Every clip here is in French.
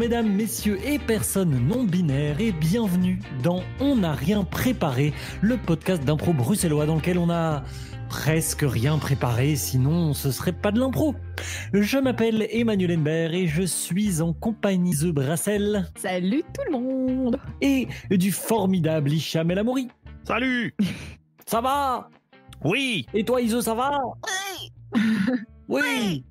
Mesdames, messieurs et personnes non binaires et bienvenue dans On n'a rien préparé, le podcast d'impro bruxellois dans lequel on a presque rien préparé, sinon ce serait pas de l'impro. Je m'appelle Emmanuel Enbert et je suis en compagnie de Brassel. Salut tout le monde. Et du formidable Hicham El Amouri. Salut. Ça va? Oui. Et toi Iso, ça va? Oui. Oui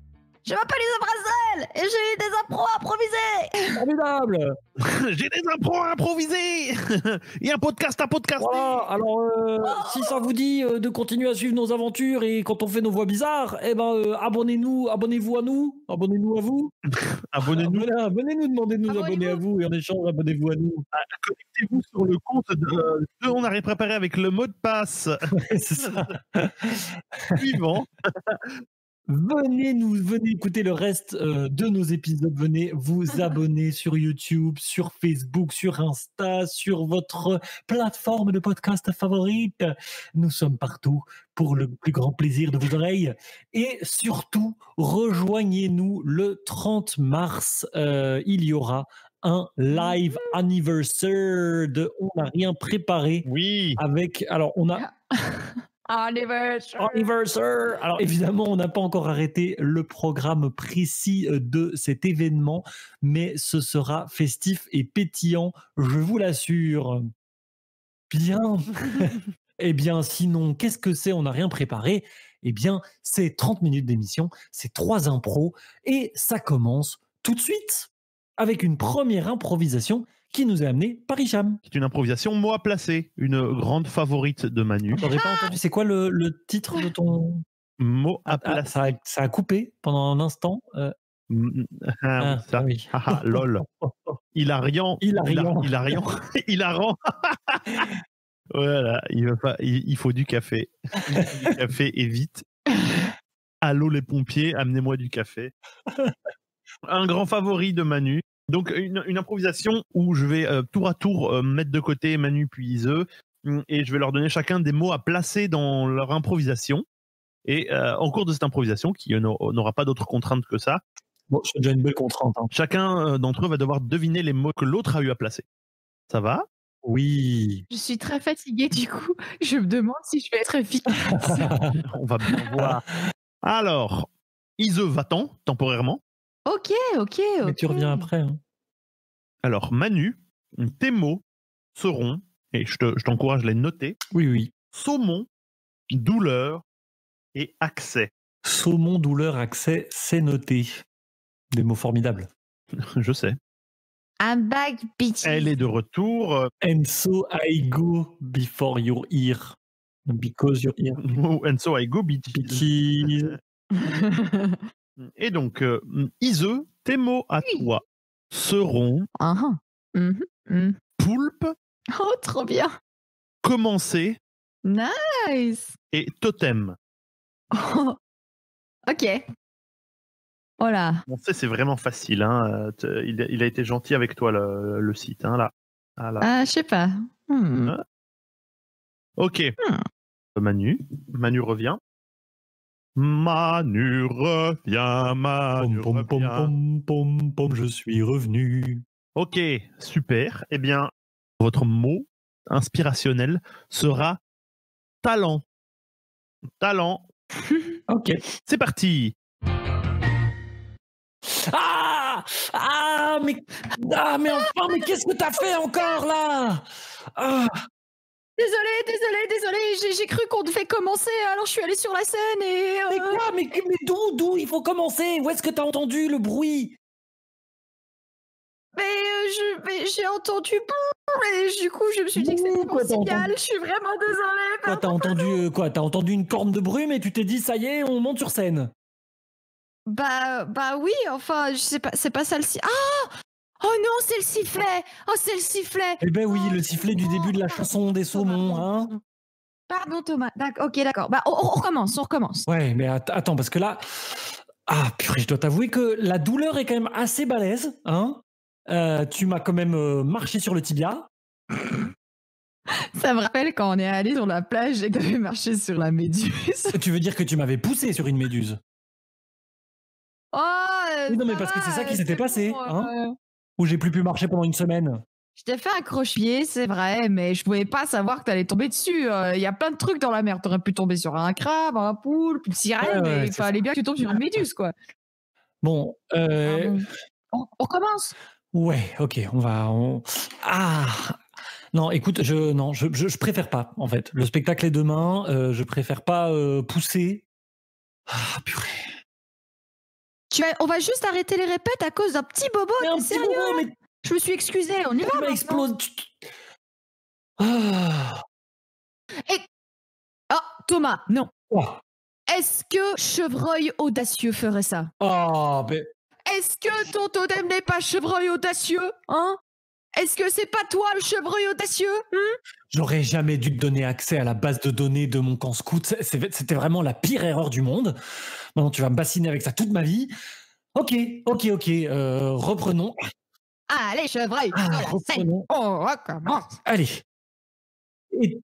Je m'appelle Isa Brazel et j'ai des impros improvisés Formidable. J'ai des impros à improviser. Il y a un podcast à podcaster Voilà, alors euh, si ça vous dit euh, de continuer à suivre nos aventures et quand on fait nos voix bizarres, eh ben euh, abonnez-nous, abonnez-vous à nous, abonnez-nous à vous. Abonnez-nous, Abonnez- Abonnez-nous, demandez de nous abonner à vous et en échange abonnez-vous à nous. connectez-vous sur le compte de, de On a rien préparé avec le mot de passe. Suivant. Venez nous, venez écouter le reste euh, de nos épisodes. Venez vous abonner sur YouTube, sur Facebook, sur Insta, sur votre plateforme de podcast favorite. Nous sommes partout pour le plus grand plaisir de vos oreilles. Et surtout, rejoignez-nous le 30 mars. euh, il y aura un live anniversaire de On n'a rien préparé Oui avec. Alors, on a Anniversary Anniversaire. Alors évidemment, on n'a pas encore arrêté le programme précis euh, de cet événement, mais ce sera festif et pétillant, je vous l'assure. Bien. eh bien, sinon, qu'est-ce que c'est? On n'a rien préparé. Eh bien, c'est 30 minutes d'émission, c'est trois impros, et ça commence tout de suite avec une première improvisation qui nous est amenée par Hicham. C'est une improvisation mot à placer, une grande favorite de Manu. J'aurais pas entendu. C'est quoi le, le titre de ton Mot à Ah, ah, placer. ça, a, ça a coupé pendant un instant. euh, Mm, ah, ah, ça. oui. Ah, ah, lol. Hilariant. Hilariant. Hilariant. Hilarant. voilà, il, va pas, il, il faut du café. du café et vite. Allô les pompiers, amenez-moi du café. Un grand favori de Manu. Donc une, une improvisation où je vais euh, tour à tour euh, mettre de côté Manu puis Iseux mm, et je vais leur donner chacun des mots à placer dans leur improvisation. Et euh, en cours de cette improvisation, qui n'aura pas d'autres contraintes que ça, Bon, c'est déjà une belle contrainte. hein. chacun d'entre eux va devoir deviner les mots que l'autre a eu à placer. Ça va? Oui. Je suis très fatiguée du coup, je me demande si je vais être efficace. On va bien voir. Alors, Ise va-t'en temporairement. Ok, ok, ok. Mais tu reviens après. hein. Alors, Manu, tes mots seront, et je te- je t'encourage à les noter, Oui, oui. saumon, douleur et accès. Saumon, douleur, accès, c'est noté. Des mots formidables. Je sais. I'm back, bitch. Elle est de retour. euh, And so I go before your ear. Because your ear. And so I go bitches. Bitches. Et donc, euh, Ise, tes mots à Oui. toi seront Ah, ah. Mhm, mhm. poulpe, Oh, trop bien. commencer Nice. et totem. Oh. Ok. Voilà. Bon, ça, c'est vraiment facile. Hein. euh, Il, a- il a été gentil avec toi, le, le site. Hein, là. Ah, là. Ah, je sais pas. Hmm. Ok. Manu. Manu revient. Manu revient, Manu Pom, pom, pom, revient. pom, pom, pom, je suis revenu. Ok, super. Eh bien, votre mot inspirationnel sera talent. Talent. Ok. C'est parti. Ah Ah, mais, ah, mais enfin, mais qu'est-ce que t'as fait encore là? Ah, Désolée, désolée, désolée, j'ai- cru qu'on devait commencer, alors je suis allée sur la scène et... Mais euh, quoi Mais, mais d'où D'où il faut commencer? Où est-ce que t'as entendu le bruit? Mais, euh, mais j'ai entendu boum, et du coup je me suis dit que c'était mon signal, je suis vraiment désolée. Quoi, t'as entendu euh, quoi T'as entendu une corne de brume et tu t'es dit ça y est, on monte sur scène? Bah, bah oui, enfin, je sais pas, c'est pas sifflet. Ah Oh non, c'est le sifflet Oh, c'est le sifflet Eh ben oui, Oh, le sifflet du début de la chanson des saumons, hein. Pardon Thomas, d'accord, ok, d'accord. Bah, on, on recommence, on recommence. Ouais, mais att- attends, parce que là, ah purée, je dois t'avouer que la douleur est quand même assez balèze, hein. Euh, tu m'as quand même euh, marché sur le tibia. Ça me rappelle quand on est allé sur la plage et que j'avais marché sur la méduse. Tu veux dire que tu m'avais poussé sur une méduse? Oh euh, non, mais parce que c'est ça qui s'était passé, hein. Ou j'ai plus pu marcher pendant une semaine Je t'ai fait un croche-pied, c'est vrai, mais je pouvais pas savoir que t'allais tomber dessus. Euh, Il y a plein de trucs dans la mer. T'aurais pu tomber sur un crabe, un poulpe, une sirène, Ouais, ouais, mais il fallait bien que tu tombes sur une méduse, quoi. Bon, euh, Ah bon. On, on commence. ouais, ok, on va. on- Ah non, écoute, je non, je, je, je préfère pas en fait. Le spectacle est demain. euh, je préfère pas euh, pousser. Ah purée. Tu vas- on va juste arrêter les répètes à cause d'un petit bobo. Mais un t'es petit sérieux mais Je me suis excusée. On y va tu explosé. Ah. Oh, Thomas, non. Oh. Est-ce que Chevreuil audacieux ferait ça? Ah, ben, Est-ce que ton totem n'est pas Chevreuil audacieux Hein? Est-ce que c'est pas toi le Chevreuil audacieux hein? J'aurais jamais dû te donner accès à la base de données de mon camp scout. C'était vraiment la pire erreur du monde. Maintenant, tu vas me bassiner avec ça toute ma vie. Ok, ok, ok. euh, reprenons. Allez, Chevreuil, Ah, sur la scène. reprenons. On recommence. Allez. Et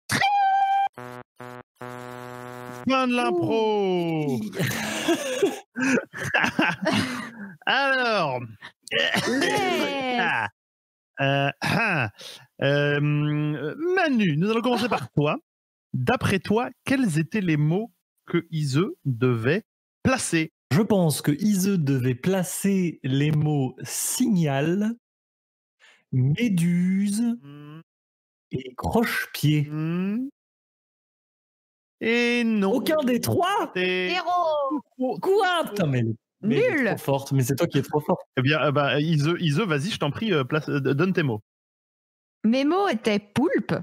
Fin de l'impro. Alors. Yeah. Ah. Euh, ah. Euh, Manu, nous allons commencer par toi. D'après toi, quels étaient les mots que Ise devait placer? Je pense que Ise devait placer les mots signal, méduse Hmm, et croche-pied. hmm. Et non. Aucun des trois? Héros Quoi? Putain, mais, mais Nul trop forte. Mais c'est toi qui es trop forte. Eh bien, euh, bah, Ise, Ise, vas-y, je t'en prie, euh, place, euh, donne tes mots. Mes mots étaient poulpe.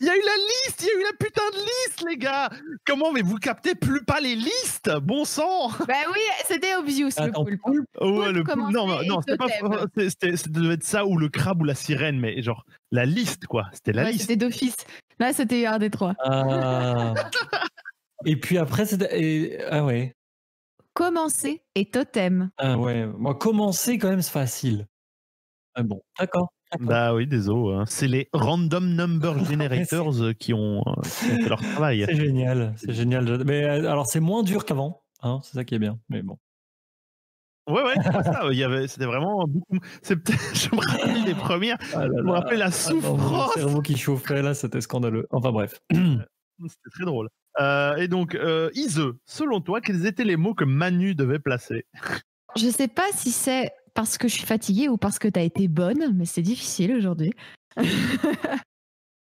Il y a eu la liste, il y a eu la putain de liste, les gars. Comment, mais vous captez plus pas les listes, bon sang. Bah oui, c'était obvious le Attends, poulpe. poulpe, Oh, ouais, Poulpe, le poulpe. Non, non, c'était pas. c'était- c'était- Ça devait être ça ou le crabe ou la sirène, mais genre la liste, quoi. C'était la Ouais, liste. c'était d'office. Là, c'était un des trois. Ah. Et puis après, c'était. et- Ah ouais. Commencer et totem. Ah ouais. Moi, commencer, quand même, c'est facile. Ah bon, d'accord. Bah oui, désolé. hein. C'est les random number generators euh, qui, ont, euh, qui ont fait leur travail. C'est génial. C'est génial. Mais euh, alors, c'est moins dur qu'avant. Hein, c'est ça qui est bien. Mais bon. Ouais, ouais, c'est ça. Il y avait, c'était vraiment beaucoup. C'est peut-être, je me rappelle les premières. Ah là Je me là. rappelle la Ah non, mon souffrance. cerveau qui chauffait, là, c'était scandaleux. Enfin bref. C'était très drôle. Euh, et donc, euh, Ise, selon toi, quels étaient les mots que Manu devait placer? Je sais pas si c'est parce que je suis fatiguée ou parce que t'as été bonne, mais c'est difficile aujourd'hui.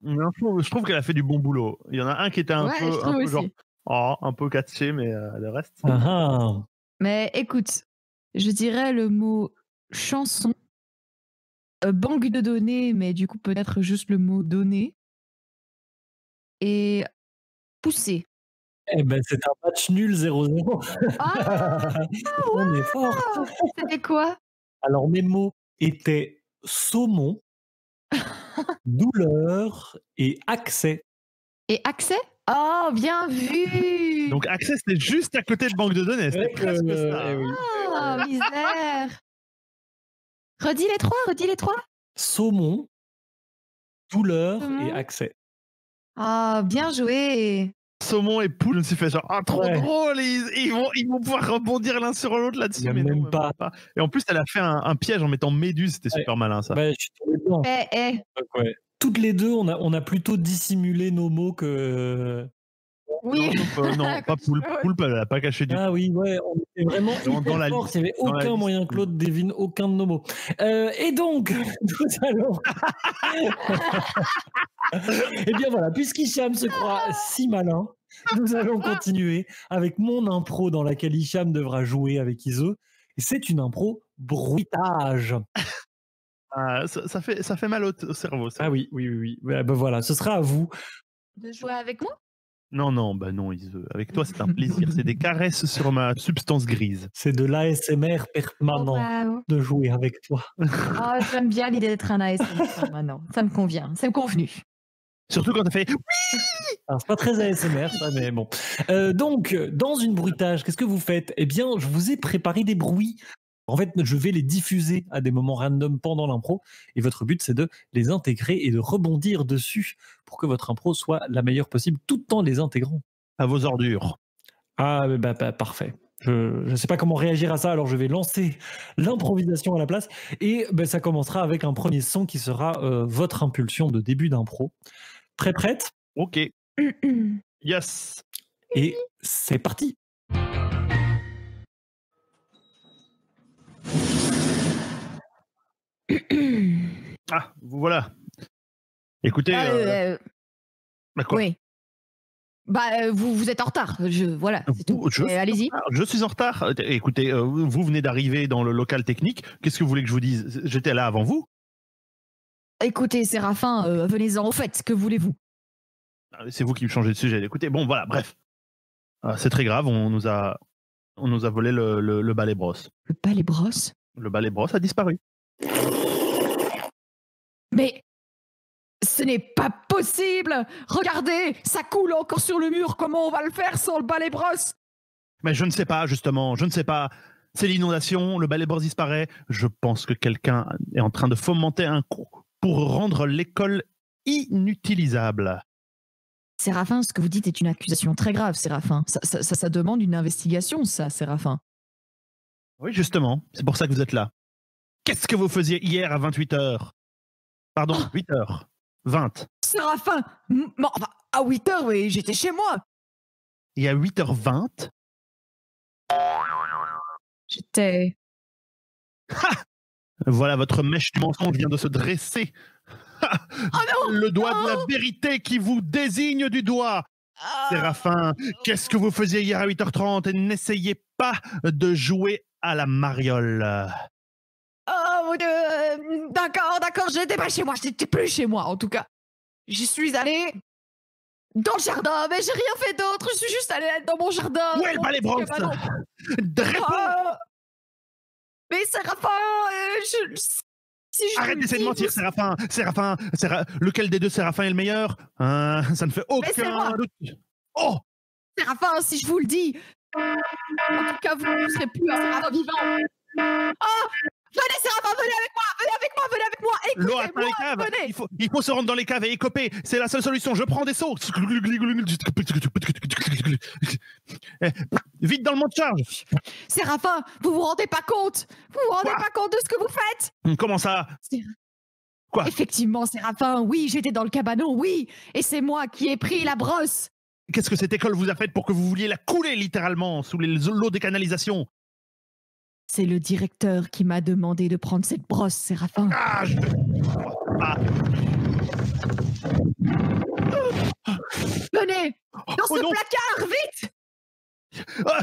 Non, je trouve, qu'elle a fait du bon boulot. Il y en a un qui était un ouais, peu, un genre, oh, un peu catché, mais euh, le reste. Ah, ah. Mais écoute, je dirais le mot chanson, euh, banque de données, mais du coup peut-être juste le mot données, et pousser. Eh ben, c'est un match nul 0-0. Ah, On est fort. c'était quoi? Alors, mes mots étaient saumon, douleur et accès. Et accès? Oh, bien vu Donc, Access, c'était juste à côté de banque de données. C'était presque euh, ça. eh oui. Oh, misère Redis les trois, redis les trois Saumon, douleur et accès. Ah, bien joué Saumon et poule, je me suis fait genre, ah, trop Ouais. drôle, ils, ils vont, ils vont pouvoir rebondir l'un sur l'autre là-dessus. mais non, même pas. Et en plus, elle a fait un, un piège en mettant Méduse, c'était Ouais. super malin ça. Bah, je suis tombé dedans. Eh, eh Donc, ouais. Toutes les deux, on a, on a plutôt dissimulé nos mots que. Oui Non, euh, non, pas poulpe. Poulpe, elle a pas caché du tout. Ah oui, ouais, on était vraiment Dans- hyper dans la liste. Il n'y avait Dans aucun liste. moyen que l'autre devine aucun de nos mots. Euh, et donc, nous allons. Eh bien voilà, puisqu'Hicham se croit si malin, nous allons continuer avec mon impro dans laquelle Hicham devra jouer avec Iso. Et c'est une impro bruitage. Ah, ça, ça fait, ça fait mal au, au cerveau. ça. Ah oui, oui, oui. oui. Ben voilà, ce sera à vous. De jouer avec moi? Non, non, bah non, Ise. Avec toi, c'est un plaisir. c'est des caresses sur ma substance grise. C'est de l'ASMR permanent Oh, wow. de jouer avec toi. Oh, J'aime bien l'idée d'être un ASMR maintenant. Ça me convient, c'est convenu. Surtout quand t'as fait. Alors, c'est pas très ASMR, ça, mais bon. Euh, donc, dans une bruitage, qu'est-ce que vous faites? Eh bien, je vous ai préparé des bruits. En fait, je vais les diffuser à des moments random pendant l'impro. Et votre but, c'est de les intégrer et de rebondir dessus pour que votre impro soit la meilleure possible tout en les intégrant. À vos ordures. Ah, bah, bah, parfait. Je ne sais pas comment réagir à ça, alors je vais lancer l'improvisation à la place. Et ben, ça commencera avec un premier son qui sera euh, votre impulsion de début d'impro. Très prête Ok. Yes. Et c'est parti. Ah, voilà. Écoutez. Ah, euh, euh, bah quoi? oui. Bah, euh, vous, vous êtes en retard. Je, voilà, c'est tout. Vous- je, Euh, Allez-y. Je suis en retard. Écoutez, euh, vous venez d'arriver dans le local technique. Qu'est-ce que vous voulez que je vous dise? J'étais là avant vous. Écoutez, Séraphin, euh, venez-en au fait. Que voulez-vous? Ah, C'est vous qui me changez de sujet. Écoutez, bon, voilà, bref. Ah, c'est très grave. On nous a, on nous a volé le, le, le balai brosse. Le balai brosse? Le balai brosse a disparu. Mais ce n'est pas possible Regardez, ça coule encore sur le mur. Comment on va le faire sans le balai brosse? Mais je ne sais pas, justement. Je ne sais pas. C'est l'inondation. Le balai brosse disparaît. Je pense que quelqu'un est en train de fomenter un coup pour rendre l'école inutilisable. Séraphin, ce que vous dites est une accusation très grave, Séraphin. Ça, ça, ça, ça demande une investigation, ça, Séraphin. Oui, justement. C'est pour ça que vous êtes là. Qu'est-ce que vous faisiez hier à 28h Pardon, 8h. 20. Séraphin À 8 heures, oui, j'étais chez moi. Et à 8h20, J'étais... voilà votre mèche du mensonge vient de se dresser. Oh non Le doigt de la vérité qui vous désigne du doigt. Ah, Séraphin, qu'est-ce que vous faisiez hier à 8h30 et n'essayez pas de jouer à la mariole? Oh mon dieu euh, D'accord, d'accord, j'étais pas chez moi, j'étais plus chez moi en tout cas. J'y suis allée dans le jardin, mais j'ai rien fait d'autre, je suis juste allée dans mon jardin. Où est le balai. Réponds Ah Mais Séraphin, euh, je... Si je vous Arrête d'essayer de mentir, vous- Séraphin. Séraphin, Séra- lequel des deux Séraphin est le meilleur? Hein, Ça ne fait aucun doute. Oh Séraphin, si je vous le dis, en tout cas, vous ne serez plus un Séraphin vivant. Oh Venez, Séraphin, venez avec moi, venez avec moi, venez avec moi. L'eau atteint les Écoutez-moi, caves. venez. Il faut, il faut se rendre dans les caves et écoper. C'est la seule solution. Je prends des seaux. Eh, Vite dans le monde de charge. Séraphin, vous vous rendez pas compte Vous vous rendez Quoi pas compte de ce que vous faites Comment ça? Quoi? Effectivement, Séraphin, oui, j'étais dans le cabanon, oui, et c'est moi qui ai pris la brosse. Qu'est-ce que cette école vous a fait pour que vous vouliez la couler littéralement sous les l'eau des canalisations? C'est le directeur qui m'a demandé de prendre cette brosse, Séraphin. Ah, je... Ah, Venez Dans oh ce non placard, vite Ah.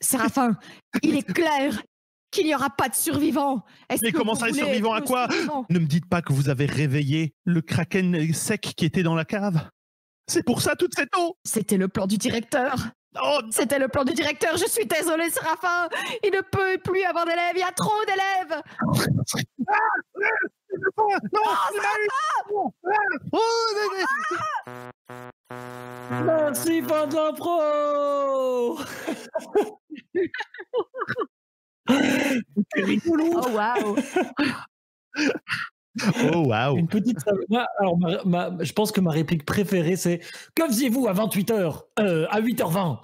Séraphin, il est clair qu'il n'y aura pas de survivants. Mais comment ça, les survivants à quoi Ne me dites pas que vous avez réveillé le kraken sec qui était dans la cave. C'est pour ça toute cette eau C'était le plan du directeur. Oh, C'était le plan du directeur. Je suis désolée, Séraphin. Il ne peut plus avoir d'élèves. Il y a trop d'élèves. non Oh, mais- mais- Merci, fin de l'impro C'est rigolo Oh waouh. Oh, waouh Une petite. Moi, alors, ma- ma- je pense que ma réplique préférée, c'est Que faisiez-vous à 28h Euh, À 8h20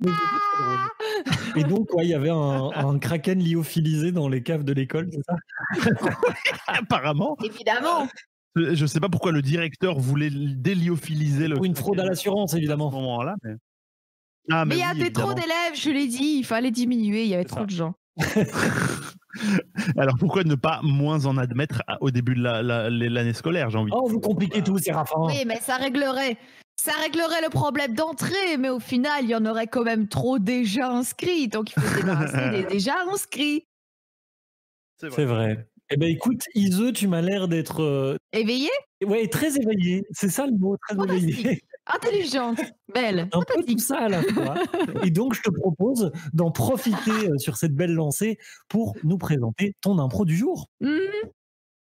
Mais c'était très drôle. Et donc, ouais, il y avait un, un kraken lyophilisé dans les caves de l'école, c'est ça? Apparemment. Évidemment. Je je sais pas pourquoi le directeur voulait déliophiliser le. Ou une fraude à l'assurance, à ce évidemment. moment-là. Mais, ah, Mais il y oui, avait trop évidemment. d'élèves, je l'ai dit. Il fallait diminuer. Il y avait trop ça. de gens. Alors pourquoi ne pas moins en admettre au début de la- la- l'année scolaire, j'ai envie Oh, vous compliquez tout, Séraphin. Oui, mais ça réglerait. Ça réglerait le problème d'entrée, mais au final, il y en aurait quand même trop déjà inscrits. Donc, il faut se débarrasser des déjà inscrits. C'est vrai. Eh ben écoute, Ise, tu m'as l'air d'être euh, Éveillé, ouais, très éveillé. C'est ça le mot, très Fantastique. éveillé. intelligente, belle, Un peu tout ça à la fois. Et donc, je te propose d'en profiter euh, sur cette belle lancée pour nous présenter ton impro du jour. Mhm.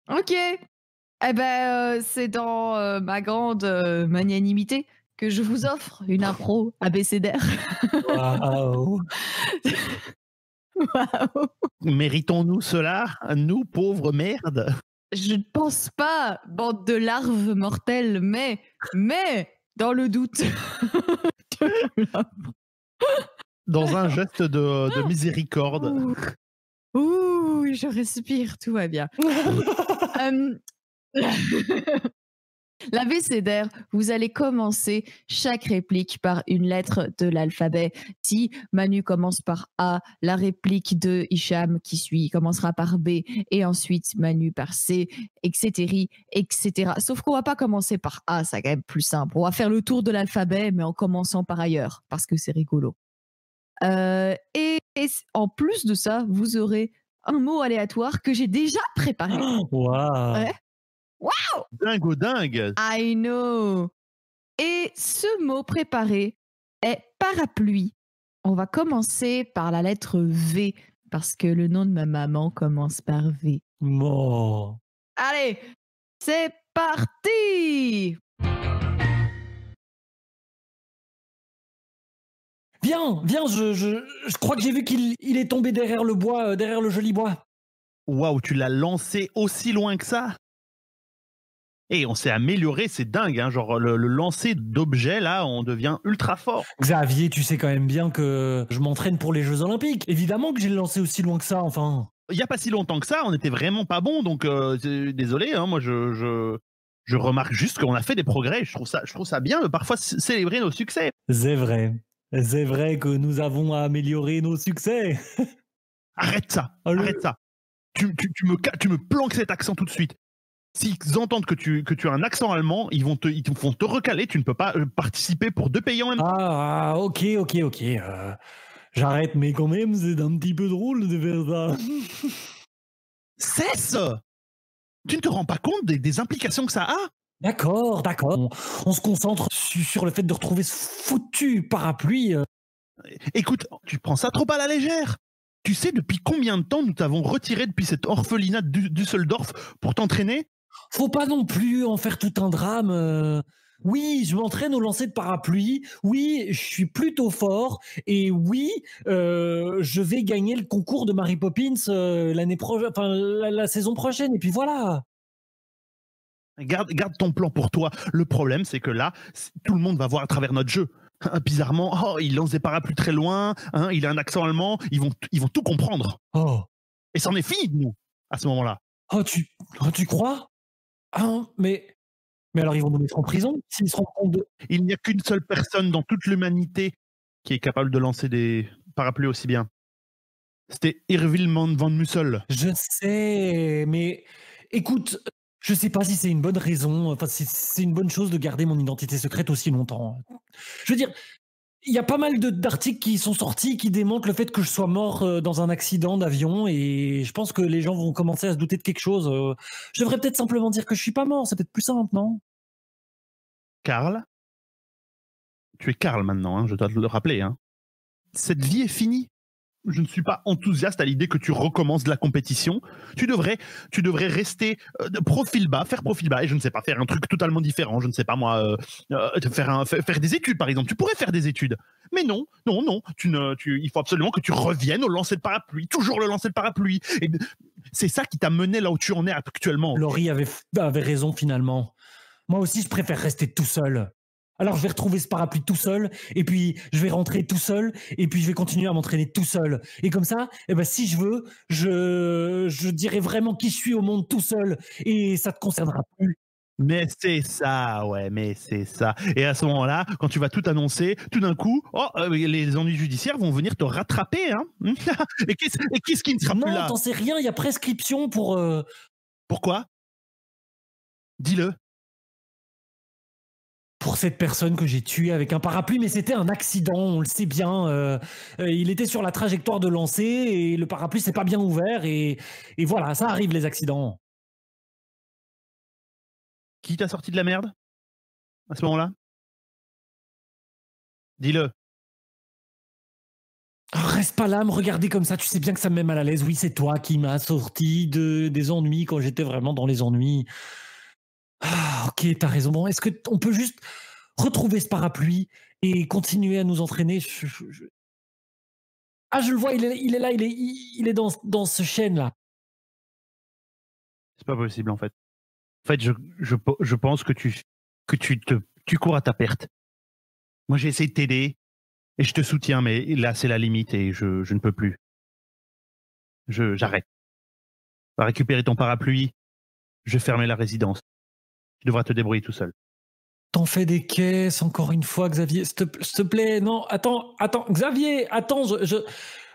Ok. Eh ben, euh, c'est dans euh, ma grande magnanimité que je vous offre une impro abécédaire. Waouh. Méritons-nous cela, nous pauvres merdes? Je ne pense pas, bande de larves mortelles, mais, mais, dans le doute. Dans un geste de, de miséricorde. Ouh. Ouh, je respire, tout va bien. Hum, L'abécédaire, vous allez commencer chaque réplique par une lettre de l'alphabet. Si Manu commence par A, la réplique de Hicham qui suit commencera par B et ensuite Manu par C, etc., etc. Sauf qu'on va pas commencer par A, c'est quand même plus simple. On va faire le tour de l'alphabet, mais en commençant par ailleurs, parce que c'est rigolo. Euh, et, en plus de ça, vous aurez un mot aléatoire que j'ai déjà préparé. Ouais. Dingo dingue I know. Et ce mot préparé est parapluie. On va commencer par la lettre V parce que le nom de ma maman commence par V. Bon. Allez, c'est parti Viens, viens, je, je, je crois que j'ai vu qu'il il est tombé derrière le bois, euh, derrière le joli bois. Waouh, tu l'as lancé aussi loin que ça? Et on s'est amélioré, c'est dingue, hein, genre le, le lancer d'objets, là, on devient ultra fort. Xavier, tu sais quand même bien que je m'entraîne pour les Jeux Olympiques. Évidemment que j'ai lancé aussi loin que ça, enfin. Il y a pas si longtemps que ça, on était vraiment pas bon, donc euh, désolé, hein, moi je, je, je remarque juste qu'on a fait des progrès, je trouve ça, je trouve ça bien de parfois célébrer nos succès. C'est vrai. C'est vrai que nous avons amélioré nos succès. Arrête ça, arrête ça. Tu, tu, tu me, tu me planques cet accent tout de suite. S'ils entendent que tu, que tu as un accent allemand, ils vont te, ils te font te recaler, tu ne peux pas euh, participer pour deux pays en même temps. Ah, ah, ok, ok, ok. euh, J'arrête, mais quand même, c'est un petit peu drôle de faire ça. Cesse Tu ne te rends pas compte des, des implications que ça a? D'accord, d'accord. On, on se concentre su- sur le fait de retrouver ce foutu parapluie. euh. Écoute, tu prends ça trop à la légère. Tu sais depuis combien de temps nous t'avons retiré depuis cette orphelinat du Düsseldorf pour t'entraîner? Faut pas non plus en faire tout un drame. euh. Oui, je m'entraîne au lancer de parapluie. Oui, je suis plutôt fort. Et oui, euh, je vais gagner le concours de Mary Poppins euh, l'année prochaine, enfin la, la saison prochaine. Et puis voilà. Garde, garde ton plan pour toi. Le problème, c'est que là, tout le monde va voir à travers notre jeu. Hein, Bizarrement, oh, il lance des parapluies très loin, hein, il a un accent allemand, ils vont, ils vont tout comprendre. Oh, Et c'en est fini de nous, à ce moment-là. oh tu, oh, tu crois? Ah, mais, mais alors ils vont nous mettre en prison? S'ils se rendent compte de. Il n'y a qu'une seule personne dans toute l'humanité qui est capable de lancer des parapluies aussi bien. C'était Irvilman van Mussel. Je sais, mais écoute, je sais pas si c'est une bonne raison, enfin si c'est une bonne chose de garder mon identité secrète aussi longtemps. Je veux dire, il y a pas mal d'articles qui sont sortis qui démontrent le fait que je sois mort euh, dans un accident d'avion et je pense que les gens vont commencer à se douter de quelque chose. euh. Je devrais peut-être simplement dire que je suis pas mort, c'est peut-être plus simple, non? Karl, tu es Karl maintenant, hein, je dois te le rappeler. hein. Cette vie est finie. Je ne suis pas enthousiaste à l'idée que tu recommences la compétition. Tu devrais, tu devrais rester euh, de profil bas, faire profil bas, et je ne sais pas, faire un truc totalement différent. Je ne sais pas moi, euh, euh, faire, faire des études par exemple. Tu pourrais faire des études. Mais non, non, non. Tu ne, tu, il faut absolument que tu reviennes au lancer de parapluie, toujours le lancer de parapluie. Et c'est ça qui t'a mené là où tu en es actuellement. Laurie avait, avait raison finalement. Moi aussi, je préfère rester tout seul. Alors, je vais retrouver ce parapluie tout seul, et puis je vais rentrer tout seul, et puis je vais continuer à m'entraîner tout seul. Et comme ça, eh ben, si je veux, je, je dirai vraiment qui je suis au monde tout seul, et ça te concernera plus. Mais c'est ça, ouais, mais c'est ça. Et à ce moment-là, quand tu vas tout annoncer, tout d'un coup, oh, euh, les ennuis judiciaires vont venir te rattraper. Hein et qu'est-ce qui ne sera non, plus là? t'en sais rien, il y a prescription pour. euh, Pourquoi? Dis-le. Pour cette personne que j'ai tuée avec un parapluie, mais c'était un accident, on le sait bien. euh, euh, il était sur la trajectoire de lancer et le parapluie s'est pas bien ouvert et, et voilà, ça arrive les accidents. Qui t'a sorti de la merde À ce moment-là? Dis-le. Reste pas là, me regarder comme ça, tu sais bien que ça me met mal à l'aise. Oui, c'est toi qui m'as sorti de, des ennuis quand j'étais vraiment dans les ennuis. Ah, ok, t'as raison. Bon, est-ce que on peut juste retrouver ce parapluie et continuer à nous entraîner? Ah, je le vois, il est, là, il est, dans, dans ce chêne-là. C'est pas possible en fait. En fait, je, pense que tu, cours à ta perte. Moi, j'ai essayé de t'aider et je te soutiens, mais là, c'est la limite et je, ne peux plus. J'arrête. Va récupérer ton parapluie. Je fermer la résidence. Tu devras te débrouiller tout seul. T'en fais des caisses, encore une fois, Xavier. S'il te, plaît, non, attends, attends, Xavier, attends, je, je,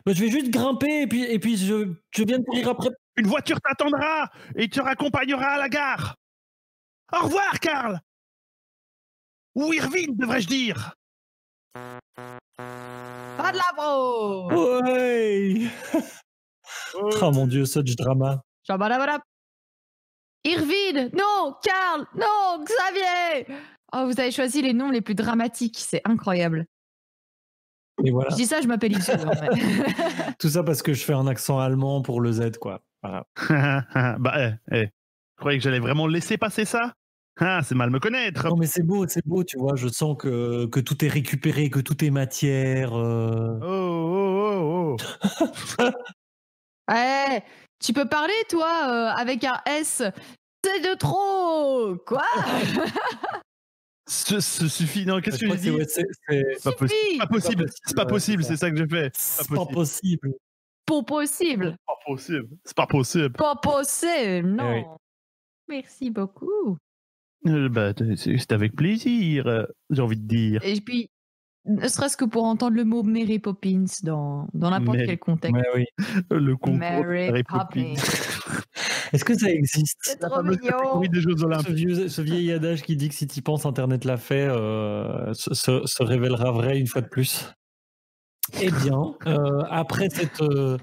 bah, je vais juste grimper et puis, et puis je, je viens de courir après. Une voiture t'attendra et te raccompagnera à la gare. Au revoir, Karl. Ou Irvine, devrais-je dire. Pas de l'avro Ouais Oh mon dieu, such drama. Irvine Non Karl Non Xavier Oh, vous avez choisi les noms les plus dramatiques, c'est incroyable. Et voilà. Je dis ça, je m'appelle fait. Tout ça parce que je fais un accent allemand pour le Z, quoi. Voilà. bah, eh, eh. Je croyais que j'allais vraiment laisser passer ça Ah, c'est mal me connaître. Non, mais c'est beau, c'est beau, tu vois. Je sens que, que tout est récupéré, que tout est matière. euh. Oh, oh, oh, oh. Ouais, tu peux parler, toi, euh, avec un S? C'est de trop Quoi? Ce, ce suffit. Non, qu'est-ce que je dis? c'est- pas, possible. C'est pas possible. c'est ça que j'ai fait. c'est pas pas possible. Pas possible Pas possible. C'est pas possible. Pas possible Non Eh oui. Merci beaucoup Euh, bah, c'est avec plaisir, euh, j'ai envie de dire. Et puis, ne serait-ce que pour entendre le mot Mary Poppins dans dans n'importe Mary- quel contexte. Ouais, oui. Le concours. Mary Harry Poppins. Poppins. Est-ce que ça existe? C'est trop mignon des Jeux ce, Olympiques. vieux, ce vieil adage qui dit que si tu penses Internet l'a fait, euh, se, se- se révélera vrai une fois de plus. Eh bien, euh, après cette, euh,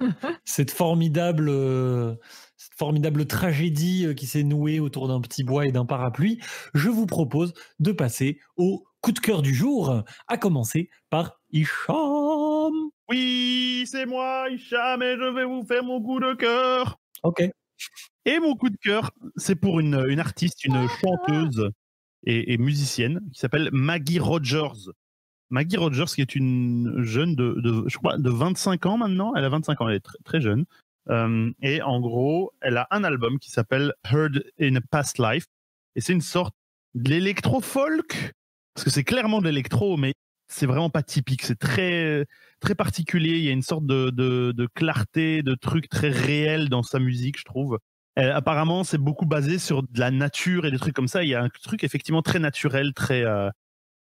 cette, formidable, euh, cette formidable tragédie qui s'est nouée autour d'un petit bois et d'un parapluie, je vous propose de passer au coup de cœur du jour, à commencer par Hicham. Oui, c'est moi, Hicham, et je vais vous faire mon coup de cœur. Ok. Et mon coup de cœur, c'est pour une, une artiste, une chanteuse et, et musicienne qui s'appelle Maggie Rogers. Maggie Rogers, qui est une jeune de, de, je crois, de 25 ans maintenant. Elle a 25 ans, elle est très, très jeune. Euh, et en gros, elle a un album qui s'appelle Heard in a Past Life. Et c'est une sorte d'électro-folk. Parce que c'est clairement de l'électro, mais c'est vraiment pas typique. C'est très, très particulier. Il y a une sorte de, de, clarté, de truc très réel dans sa musique, je trouve. Euh, apparemment, c'est beaucoup basé sur de la nature et des trucs comme ça. Il y a un truc effectivement très naturel, très, euh,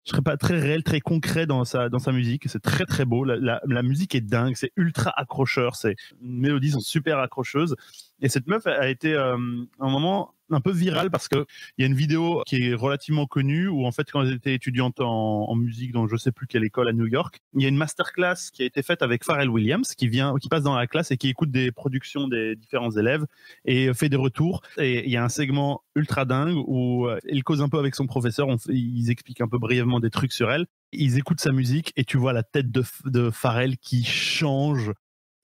je serais pas très réel, très concret dans sa dans sa musique. C'est très très beau. La, musique est dingue, c'est ultra accrocheur. Les mélodies sont super accrocheuses. Et cette meuf a été euh, un moment un peu virale parce que il y a une vidéo qui est relativement connue où en fait quand était étudiante en, musique dans je sais plus quelle école à New York, il y a une masterclass qui a été faite avec Pharrell Williams qui vient qui passe dans la classe et qui écoute des productions des différents élèves et fait des retours. Et il y a un segment ultra dingue où euh, il cause un peu avec son professeur. Ils expliquent un peu brièvement des trucs sur elle. Ils écoutent sa musique et tu vois la tête de, de Pharrell qui change.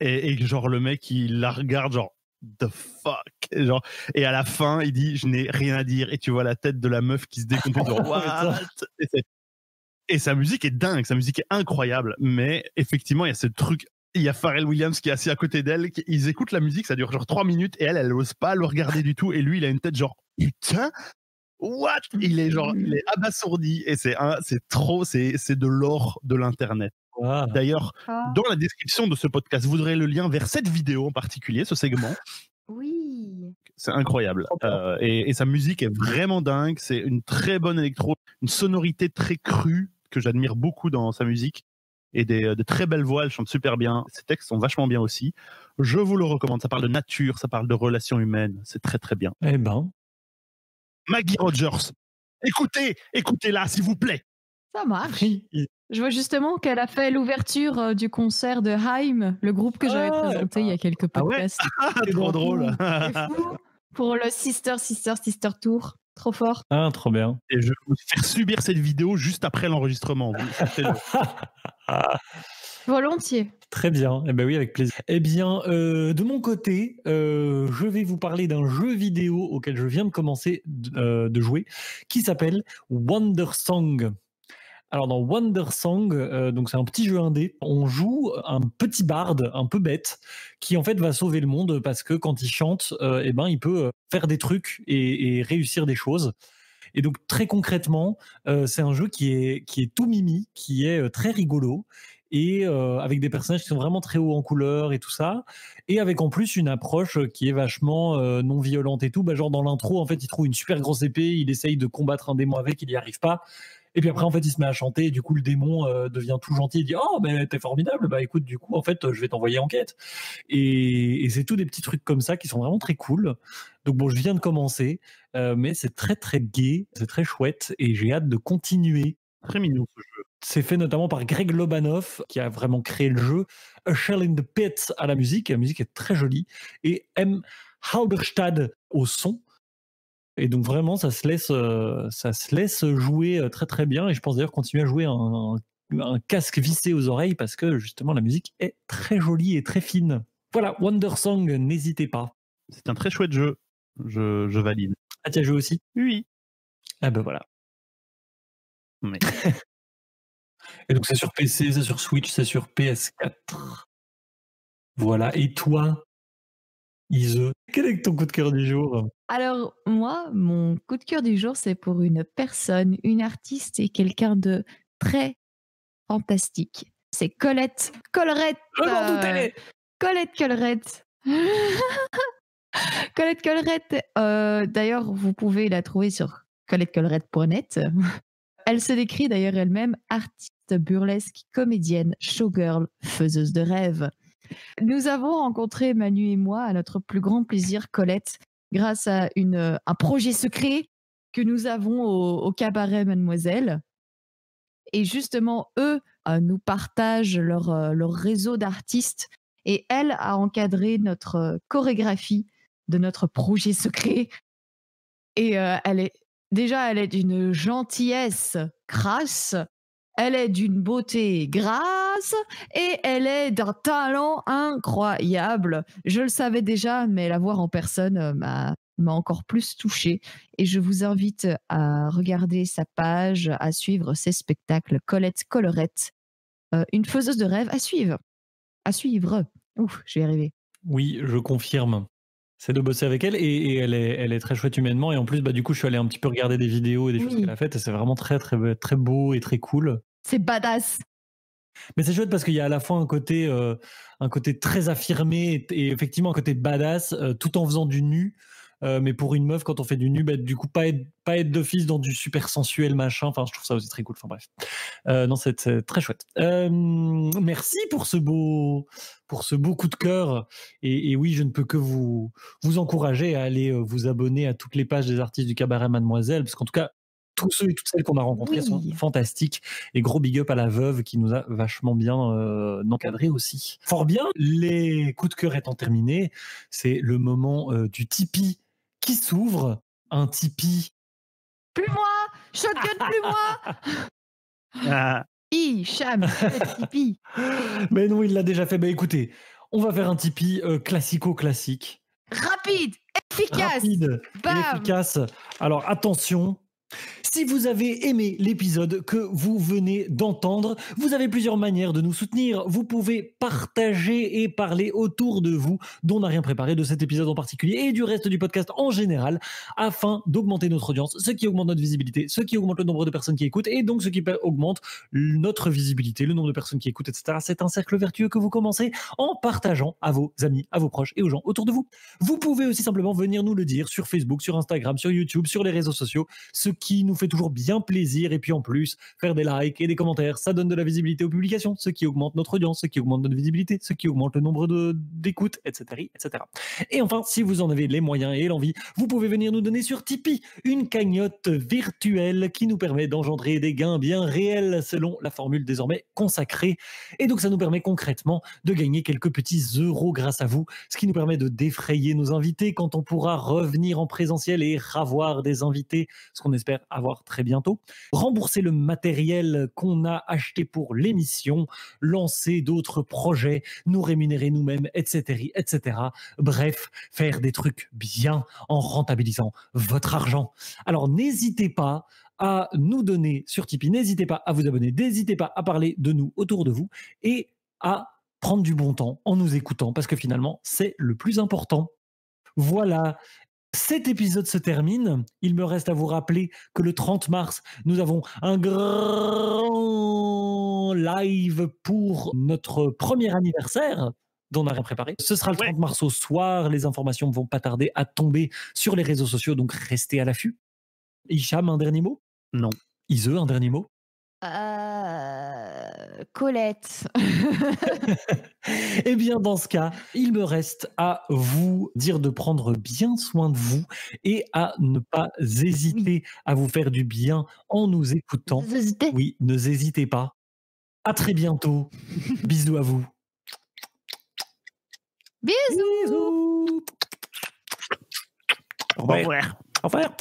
Et, et genre, le mec, il la regarde, genre, the fuck? Et, genre, et à la fin, il dit, je n'ai rien à dire. Et tu vois la tête de la meuf qui se décompose. genre, what? Et, et sa musique est dingue, sa musique est incroyable. Mais effectivement, il y a ce truc il y a Pharrell Williams qui est assis à côté d'elle. Ils écoutent la musique, ça dure genre trois minutes et elle, elle n'ose pas le regarder du tout. Et lui, il a une tête genre putain, what? Il est genre, il est abasourdi et c'est un, c'est trop, c'est c'est de l'or de l'internet. Ah. D'ailleurs, Ah, dans la description de ce podcast, vous aurez le lien vers cette vidéo en particulier, ce segment. Oui. C'est incroyable. Euh, et, et sa musique est vraiment dingue. C'est une très bonne électro, une sonorité très crue que j'admire beaucoup dans sa musique. Et des, de très belles voix, elle chante super bien. Ses textes sont vachement bien aussi. Je vous le recommande. Ça parle de nature, ça parle de relations humaines. C'est très très bien. Eh ben, Maggie Rogers. Écoutez, écoutez-la, s'il vous plaît. Ça marche. oui, Je vois justement qu'elle a fait l'ouverture euh, du concert de Haim, le groupe que j'avais Ah, présenté il y a quelques Ah ouais? podcasts. Ah, C'est trop drôle. fou. Pour le Sister, Sister, Sister Tour. Trop fort. ah, trop bien. Et je vais vous faire subir cette vidéo juste après l'enregistrement. Volontiers. Très bien, eh ben oui, avec plaisir. Eh bien, euh, de mon côté, euh, je vais vous parler d'un jeu vidéo auquel je viens de commencer d- euh, de jouer, qui s'appelle Wonder Song. Alors dans Wonder Song, euh, donc c'est un petit jeu indé, on joue un petit barde un peu bête qui en fait va sauver le monde parce que quand il chante, euh, eh ben il peut euh, faire des trucs et, réussir des choses. Et donc très concrètement, c'est un jeu qui est qui est tout mimi, qui est très rigolo et avec des personnages qui sont vraiment très hauts en couleur et tout ça, et avec en plus une approche qui est vachement non violente et tout. Bah, genre dans l'intro, en fait, il trouve une super grosse épée, il essaye de combattre un démon avec, il n'y arrive pas. Et puis après, en fait, il se met à chanter, et du coup, le démon euh, devient tout gentil, il dit Oh, mais t'es formidable, bah écoute, du coup, en fait, je vais t'envoyer en quête. Et, et c'est tout des petits trucs comme ça qui sont vraiment très cool. Donc bon, je viens de commencer, euh, mais c'est très très gai, c'est très chouette, et j'ai hâte de continuer. Très mignon ce jeu. C'est fait notamment par Greg Lobanov, qui a vraiment créé le jeu. A Shell in the Pit à la musique, la musique est très jolie. Et M. Halberstad au son. Et donc vraiment, ça se laisse, euh, ça se laisse jouer euh, très très bien. Et je pense d'ailleurs continuer à jouer un, un- un casque vissé aux oreilles parce que justement la musique est très jolie et très fine. Voilà, Wonder Song, n'hésitez pas. C'est un très chouette jeu. Je, je valide. Ah, tu as joué aussi? Oui. Ah ben voilà. Mais- Et donc c'est sur PC, c'est sur Switch, c'est sur PS4. Voilà. Et toi, Ise, quel est ton coup de cœur du jour? Alors, moi, mon coup de cœur du jour, c'est pour une personne, une artiste et quelqu'un de très fantastique. C'est Colette Collerette. Je m'en euh, Colette Collerette. Colette Collerette. euh, d'ailleurs, vous pouvez la trouver sur colettecollerette.net. Elle se décrit d'ailleurs elle-même artiste burlesque, comédienne, showgirl, faiseuse de rêves. Nous avons rencontré Manu et moi à notre plus grand plaisir, Colette, grâce à euh, un projet secret que nous avons au, cabaret Mademoiselle. Et justement, eux euh, nous partagent leur, euh, leur réseau d'artistes et elle a encadré notre chorégraphie de notre projet secret. Et elle est déjà, elle est d'une gentillesse crasse, elle est d'une beauté grasse et elle est d'un talent incroyable. Je le savais déjà, mais la voir en personne euh, m'a encore plus touchée. Et je vous invite à regarder sa page, à suivre ses spectacles. Colette Collerette, euh, une faiseuse de rêve à suivre. À suivre. Ouf, je vais arriver. Oui, je confirme. C'est de bosser avec elle et, et elle, est, elle est très chouette humainement. Et en plus, bah, du coup, je suis allé un petit peu regarder des vidéos et des choses qu'elle a faites et c'est vraiment très, très, très beau et très cool. C'est badass. Mais c'est chouette parce qu'il y a à la fois un côté, euh, un côté très affirmé et, et effectivement un côté badass euh, tout en faisant du nu. Euh, mais pour une meuf, quand on fait du nu, bah, du coup, pas être, pas être d'office dans du super sensuel machin. Enfin, je trouve ça aussi très cool. Enfin, bref. Euh, non, c'est très chouette. Euh, merci pour ce beau, pour ce beau coup de cœur. Et, et oui, je ne peux que vous, vous encourager à aller vous abonner à toutes les pages des artistes du cabaret Mademoiselle, parce qu'en tout cas, tous ceux et toutes celles qu'on a rencontrés Oui. sont fantastiques. Et gros big up à la veuve qui nous a vachement bien euh, encadrés aussi. Fort bien, les coups de cœur étant terminés, c'est le moment euh, du Tipeee qui s'ouvre. Un Tipeee. Plus moi Shotgun, plus moi Ah, Hi, Cham, Tipeee. Mais non, il l'a déjà fait. Bah écoutez, on va faire un Tipeee euh, classico-classique. Rapide, efficace. Rapide et efficace. Alors attention. Si vous avez aimé l'épisode que vous venez d'entendre, vous avez plusieurs manières de nous soutenir. Vous pouvez partager et parler autour de vous, dont on n'a rien préparé de cet épisode en particulier et du reste du podcast en général, afin d'augmenter notre audience, ce qui augmente notre visibilité, ce qui augmente le nombre de personnes qui écoutent et donc ce qui augmente notre visibilité, le nombre de personnes qui écoutent, etc. C'est un cercle vertueux que vous commencez en partageant à vos amis, à vos proches et aux gens autour de vous. Vous pouvez aussi simplement venir nous le dire sur Facebook, sur Instagram, sur YouTube, sur les réseaux sociaux, qui nous fait toujours bien plaisir. Et puis en plus, faire des likes et des commentaires, ça donne de la visibilité aux publications, ce qui augmente notre audience, ce qui augmente notre visibilité, ce qui augmente le nombre d'écoutes, etc., etc. Et enfin, si vous en avez les moyens et l'envie, vous pouvez venir nous donner sur Tipeee une cagnotte virtuelle qui nous permet d'engendrer des gains bien réels selon la formule désormais consacrée. Et donc ça nous permet concrètement de gagner quelques petits euros grâce à vous, ce qui nous permet de défrayer nos invités quand on pourra revenir en présentiel et ravoir des invités, ce qu'on espère espère avoir très bientôt. Rembourser le matériel qu'on a acheté pour l'émission, lancer d'autres projets, nous rémunérer nous-mêmes, etc., etc. Bref, faire des trucs bien en rentabilisant votre argent. Alors n'hésitez pas à nous donner sur Tipeee, n'hésitez pas à vous abonner, n'hésitez pas à parler de nous autour de vous et à prendre du bon temps en nous écoutant parce que finalement c'est le plus important. Voilà, cet épisode se termine. Il me reste à vous rappeler que le 30 mars, nous avons un grand live pour notre premier anniversaire dont on n'a rien préparé. Ce sera le 30 mars au soir. Les informations ne vont pas tarder à tomber sur les réseaux sociaux, donc restez à l'affût. Hicham, un dernier mot? Non. Ise, un dernier mot? Euh, Colette. Eh bien, dans ce cas, il me reste à vous dire de prendre bien soin de vous et à ne pas hésiter à vous faire du bien en nous écoutant. Oui, ne hésitez pas. À très bientôt. Bisous à vous. Bisous. Bisous. Au revoir. Au revoir.